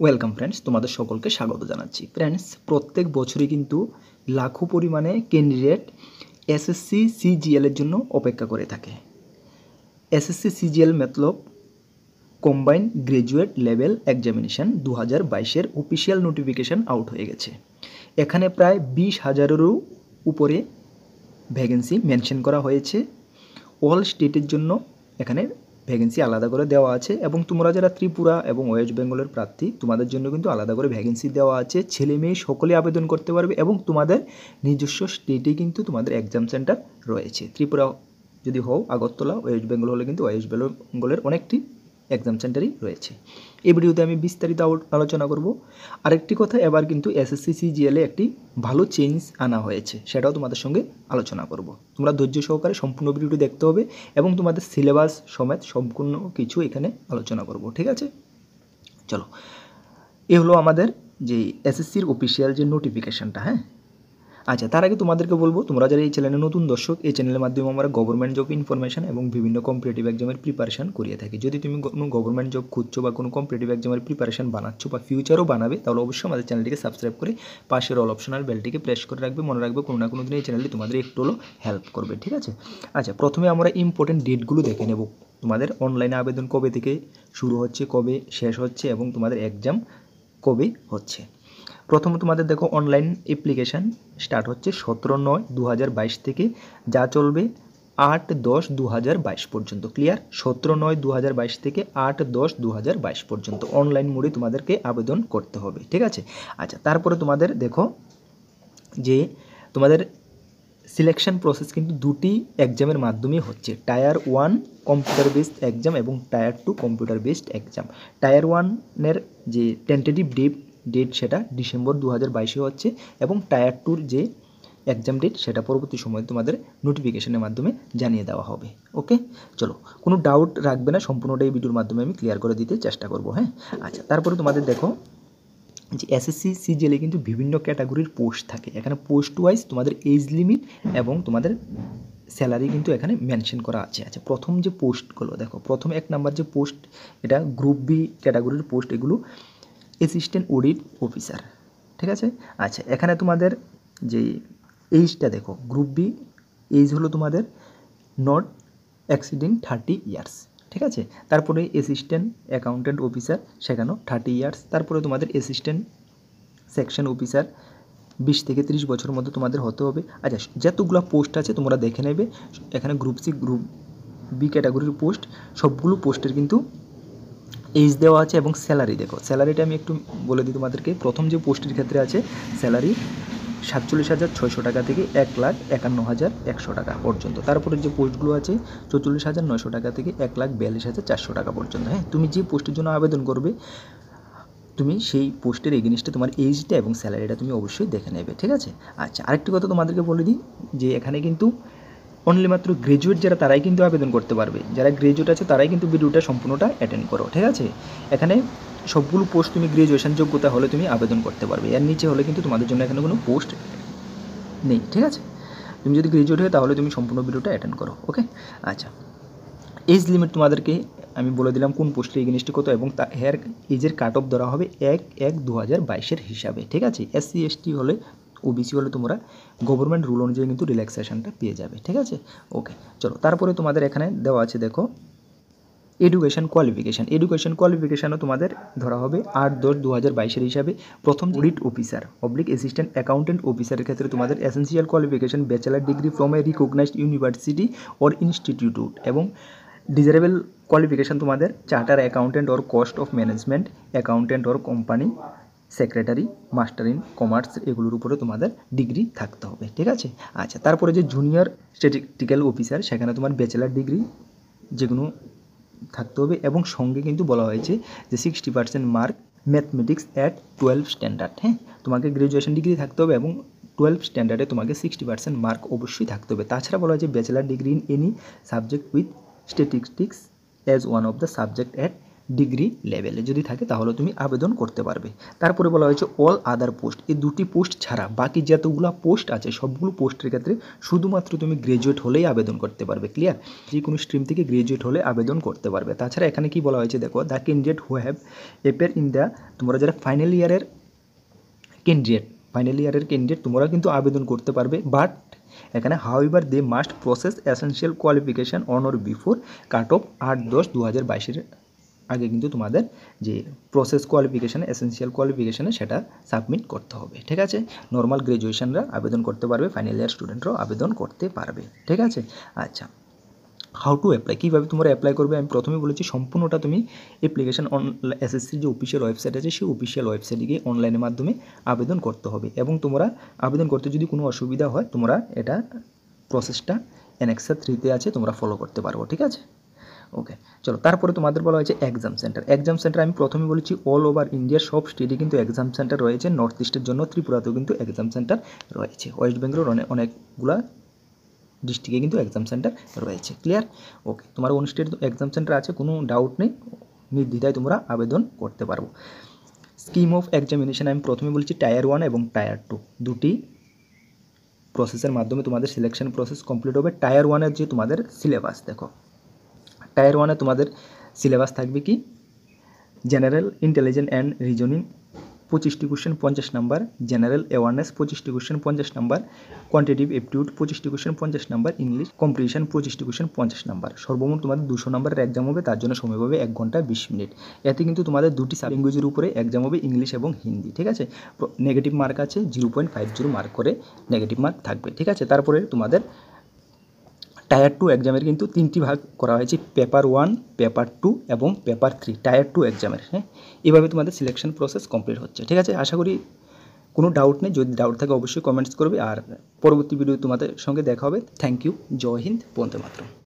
Welcome friends তোমাদের সকলকে স্বাগত জানাচ্ছি। ফ্রেন্ডস প্রত্যেক বছরই কিন্তু লাখো পরিমাণে ক্যান্ডিডেট এসএসসি সিজিএল এর জন্য অপেক্ষা করে থাকে। এসএসসি সিজিএল মতলব কম্বাইন গ্রাজুয়েট লেভেল এক্সামিনেশন দু হাজার বাইশের অফিসিয়াল নোটিফিকেশান আউট হয়ে গেছে। এখানে প্রায় বিশ হাজারেরও উপরে ভ্যাকেন্সি মেনশন করা হয়েছে। অল স্টেটের জন্য এখানে ভ্যাকেন্সি আলাদা করে দেওয়া আছে এবং তোমরা যারা ত্রিপুরা এবং ওয়েস্ট বেঙ্গলের প্রার্থী, তোমাদের জন্য কিন্তু আলাদা করে ভ্যাকেন্সি দেওয়া আছে। ছেলে মেয়ে সকলে আবেদন করতে পারবে এবং তোমাদের নিজস্ব স্টেটে কিন্তু তোমাদের এক্সাম সেন্টার রয়েছে। ত্রিপুরা যদি হও, আগরতলা, ওয়েস্ট বেঙ্গল হলে কিন্তু ওয়েস্ট বেঙ্গলের অনেকটি এক্সাম সেন্টারই রয়েছে। এই ভিডিওতে আমি বিস্তারিত আলো- আলোচনা করব। আরেকটি কথা, এবার কিন্তু এসএসসি সিজিএলে একটি ভালো চেঞ্জ আনা হয়েছে, সেটাও তোমাদের সঙ্গে আলোচনা করব। তোমরা ধৈর্য সহকারে সম্পূর্ণ ভিডিওটি দেখতে হবে এবং তোমাদের সিলেবাস সমেত সম্পূর্ণ কিছু এখানে আলোচনা করব, ঠিক আছে? চলো। এ হলো আমাদের যে এসএসসির অফিসিয়াল যে নোটিফিকেশানটা হ্যাঁ? আচ্ছা তার আগে তোমাদেরকে বলব, তোমরা যারা এই চ্যানেলে নতুন দর্শক, এই চ্যানেলের মাধ্যমে আমরা গভর্নমেন্ট জব ইনফরমেশন এবং বিভিন্ন কম্পিটিটিভ এক্সামের প্রিপারেশন করিয়ে থাকি। যদি তুমি কোনো গভর্নমেন্ট জব খুঁজছো বা কোনো কম্পিটিটিভ এক্সামের প্রিপারেশন বানাচ্ছ বা ফিউচারও বানাবে, তাহলে অবশ্যই আমাদের চ্যানেলটিকে সাবস্ক্রাইব করে পাশের অল অপশনাল বেলটিকে প্রেস করে রাখবে। মনে রাখবে কোনো না কোনো দিন এই চ্যানেলটি তোমাদের একটু হলো হেল্প করবে, ঠিক আছে? আচ্ছা প্রথমে আমরা ইম্পর্টেন্ট ডেটগুলো দেখে নেব। তোমাদের অনলাইনে আবেদন কবে থেকে শুরু হচ্ছে, কবে শেষ হচ্ছে এবং তোমাদের এক্সাম কবে হচ্ছে? প্রথম তোমাদের দেখো অনলাইন অ্যাপ্লিকেশান স্টার্ট হচ্ছে সতেরো নয় দু থেকে, যা চলবে আট দশ দু হাজার পর্যন্ত ক্লিয়ার সতেরো নয় দু থেকে আট দশ দু পর্যন্ত অনলাইন মোডে তোমাদেরকে আবেদন করতে হবে, ঠিক আছে? আচ্ছা তারপরে তোমাদের দেখো যে তোমাদের সিলেকশন প্রসেস কিন্তু দুটি এক্সামের মাধ্যমে হচ্ছে tier one computer based exam এবং tier two computer based exam tier ওয়ানের যে টেন্টেটিভ ডেট ডেট সেটা ডিসেম্বর দু হাজার বাইশে হচ্ছে এবং টায়ার টুর যে এক্সাম ডেট সেটা পরবর্তী সময়ে তোমাদের নোটিফিকেশনের মাধ্যমে জানিয়ে দেওয়া হবে ওকে চলো, কোনো ডাউট রাখবে না সম্পূর্ণটা এই ভিডিওর মাধ্যমে আমি ক্লিয়ার করে দিতে চেষ্টা করব হ্যাঁ? আচ্ছা তারপরে তোমাদের দেখো যে এসএসসি সিজিএলে কিন্তু বিভিন্ন ক্যাটাগরির পোস্ট থাকে। এখানে পোস্ট ওয়াইজ তোমাদের এজ লিমিট এবং তোমাদের স্যালারি কিন্তু এখানে মেনশন করা আছে। আচ্ছা প্রথম যে পোস্টগুলো দেখো, প্রথম এক নাম্বার যে পোস্ট এটা গ্রুপ বি ক্যাটাগরির পোস্ট এগুলো অ্যাসিস্ট্যান্ট অডিট অফিসার ঠিক আছে? আচ্ছা এখানে তোমাদের যে এইজটা দেখো গ্রুপ বি এইজ হলো তোমাদের নট অ্যাক্সিডিং থার্টি ইয়ার্স ঠিক আছে? তারপরে অ্যাসিস্ট্যান্ট অ্যাকাউন্টেন্ট অফিসার সেখানেও থার্টি ইয়ার্স তারপরে তোমাদের অ্যাসিস্ট্যান্ট সেকশন অফিসার বিশ থেকে ত্রিশ বছরের মধ্যে তোমাদের হতে হবে। আচ্ছা যতগুলো পোস্ট আছে তোমরা দেখে নেবে। এখানে গ্রুপ সি গ্রুপ বি ক্যাটাগরির পোস্ট সবগুলো পোস্টের কিন্তু এজ দেওয়া আছে এবং স্যালারি দেখো। স্যালারিটা আমি একটু বলে দিই তোমাদেরকে। প্রথম যে পোস্টের ক্ষেত্রে আছে স্যালারি সাতচল্লিশ হাজার ছয়শো টাকা থেকে এক লাখ একান্ন হাজার একশো টাকা পর্যন্ত। তারপরে যে পোস্টগুলো আছে চৌচল্লিশ হাজার নয়শো টাকা থেকে এক লাখ বিয়াল্লিশ হাজার চারশো টাকা পর্যন্ত। হ্যাঁ তুমি যে পোস্টের জন্য আবেদন করবে, তুমি সেই পোস্টের এগেনিস্টে তোমার এজটা এবং স্যালারিটা তুমি অবশ্যই দেখে নেবে, ঠিক আছে? আচ্ছা আরেকটি কথা তোমাদেরকে বলে দিই, যে এখানে কিন্তু অনলি মাত্র গ্রাজুয়েট যারা, তারাই কিন্তু আবেদন করতে পারবে। যারা গ্রাজুয়েট আছে, তারাই কিন্তু ভিডিওটা সম্পূর্ণটা অ্যাটেন্ড করো, ঠিক আছে? এখানে সবগুলো পোস্ট তুমি গ্রাজুয়েশন যোগ্যতা হলে তুমি আবেদন করতে পারবে। এর নিচে হলে কিন্তু তোমাদের জন্য এখানে কোনো পোস্ট নেই, ঠিক আছে? তুমি যদি গ্রাজুয়েট হয়, তাহলে তুমি সম্পূর্ণ ভিডিওটা অ্যাটেন্ড করো ওকে আচ্ছা। এজ লিমিট তোমাদেরকে আমি বলে দিলাম কোন পোস্টের এগেনিস্টে কত, এবং তা হেয়ার এজের কাট অফ ধরা হবে এক এক দু হাজার বাইশের হিসাবে, ঠিক আছে? এসসি এসটি হলে ওবিসি হলে তোমরা গভর্নমেন্ট রুল অনুযায়ী কিন্তু রিল্যাক্সেশনটা পেয়ে যাবে, ঠিক আছে? ওকে চলো, তারপরে তোমাদের এখানে দেওয়া আছে দেখো এডুকেশন কোয়ালিফিকেশান এডুকেশন কোয়ালিফিকেশানও তোমাদের ধরা হবে আট দশ দু হাজার বাইশের হিসাবে। প্রথম audit officer oblique assistant accountant অফিসারের ক্ষেত্রে তোমাদের essential qualification bachelor degree from a recognized university or institute এবং ডিজারেবল কোয়ালিফিকেশান তোমাদের charter accountant or cost of management accountant or company secretary master in commerce এগুলোর উপরে তোমাদের ডিগ্রি থাকতে হবে, ঠিক আছে? আচ্ছা তারপরে যে জুনিয়র স্ট্যাটিস্টিক্যাল অফিসার সেখানে তোমার ব্যাচেলার ডিগ্রি যেগুলো থাকতে হবে এবং সঙ্গে কিন্তু বলা হয়েছে যে sixty percent mark mathematics at twelve standard হ্যাঁ? তোমাকে গ্র্যাজুয়েশন ডিগ্রি থাকতে হবে এবং টুয়েলভ স্ট্যান্ডার্ডে তোমাকে সিক্সটি পার্সেন্ট মার্ক অবশ্যই থাকতে হবে। তাছাড়া বলা হয়েছে bachelor degree in any subject with statistics as one of the subject at degree লেভেলে যদি থাকে তাহলে তুমি আবেদন করতে পারবে। তারপরে বলা হয়েছে অল আদার পোস্ট এই দুটি পোস্ট ছাড়া বাকি যতগুলো পোস্ট আছে, সবগুলো পোস্টের ক্ষেত্রে শুধুমাত্র তুমি গ্রাজুয়েট হলেই আবেদন করতে পারবে ক্লিয়ার যে কোনো স্ট্রিম থেকে গ্রাজুয়েট হলে আবেদন করতে পারবে। তাছাড়া এখানে কি বলা হয়েছে দেখো the candidate who have appeared in the তোমরা যারা ফাইনাল ইয়ারের ক্যান্ডিডেট ফাইনাল ইয়ারের ক্যান্ডিডেট তোমরা কিন্তু আবেদন করতে পারবে বাট এখানে however they must process essential qualification on or before cut off আট দশ দু হাজার বাইশের আগে কিন্তু তোমাদের যে প্রসেস কোয়ালিফিকেশানে এসেন্সিয়াল কোয়ালিফিকেশানে সেটা সাবমিট করতে হবে, ঠিক আছে? নর্মাল গ্র্যাজুয়েশনরা আবেদন করতে পারবে ফাইনাল ইয়ার স্টুডেন্টরাও আবেদন করতে পারবে, ঠিক আছে? আচ্ছা হাউ টু অ্যাপ্লাই কীভাবে তোমরা অ্যাপ্লাই করবে? আমি প্রথমে বলেছি, সম্পূর্ণটা তুমি অ্যাপ্লিকেশন অন এসএসসির যে অফিসিয়াল ওয়েবসাইট আছে, সেই অফিসিয়াল ওয়েবসাইটে গিয়ে অনলাইনের মাধ্যমে আবেদন করতে হবে এবং তোমরা আবেদন করতে যদি কোনো অসুবিধা হয়, তোমরা এটা প্রসেসটা এনএক্সা থ্রিতে আছে, তোমরা ফলো করতে পারব, ঠিক আছে? ওকে চলো, তারপরে তোমাদের বলা হয়েছে এক্সাম সেন্টার এক্সাম সেন্টার আমি প্রথমে বলেছি অল ওভার ইন্ডিয়ার সব স্টেটে কিন্তু এক্সাম সেন্টার রয়েছে। নর্থ ইস্টের জন্য ত্রিপুরাতেও কিন্তু এক্সাম সেন্টার রয়েছে। ওয়েস্ট বেঙ্গলের অনেক অনেকগুলা ডিস্ট্রিক্টে কিন্তু এক্সাম সেন্টার রয়েছে। ক্লিয়ার ওকে তোমার অনুষ্ঠিত এক্সাম সেন্টার আছে? কোনো ডাউট নেই, নির্দ্বিধায় তোমরা আবেদন করতে পারব। স্কিম অফ এক্সামিনেশন আমি প্রথমে বলছি টায়ার ওয়ান এবং টায়ার টু দুটি প্রসেসের মাধ্যমে তোমাদের সিলেকশন প্রসেস কমপ্লিট হবে। টায়ার ওয়ানের যে তোমাদের সিলেবাস দেখো। টায়ার ওয়ানে তোমাদের সিলেবাস থাকবে কি? জেনারেল ইন্টেলিজেন্ট অ্যান্ড রিজনিং পঁচিশটি কোশ্চেন পঞ্চাশ নাম্বার জেনারেল অ্যাওয়ারনেস পঁচিশটি কোশ্চেন পঞ্চাশ নাম্বার কোয়ান্টিটিভ এপটিউড পঁচিশটি কোশ্চেন পঞ্চাশ নাম্বার ইংলিশ কম্পিটিশন পঁচিশটি কোশ্চেন পঞ্চাশ নাম্বার সর্বমোট তোমাদের দুশো নাম্বারের এক্সাম হবে, তার জন্য সময় পাবে এক ঘণ্টা বিশ মিনিট এতে কিন্তু তোমাদের দুটি সাব ল্যাঙ্গুয়েজের উপরে এক্সাম হবে ইংলিশ এবং হিন্দি ঠিক আছে? নেগেটিভ মার্ক আছে zero point five zero mark করে নেগেটিভ মার্ক থাকবে, ঠিক আছে? তারপরে তোমাদের টায়ার টু এক্সামের কিন্তু তিনটি ভাগ করা হয়েছে পেপার ওয়ান পেপার টু এবং পেপার থ্রি টায়ার টু এক্সামের হ্যাঁ? এভাবে তোমাদের সিলেকশন প্রসেস কমপ্লিট হচ্ছে, ঠিক আছে? আশা করি কোনো ডাউট নেই, যদি ডাউট থাকে অবশ্যই কমেন্টস করবে। আর পরবর্তী ভিডিও তোমাদের সঙ্গে দেখা হবে। থ্যাংক ইউ জয় হিন্দ, বন্দে মাত্র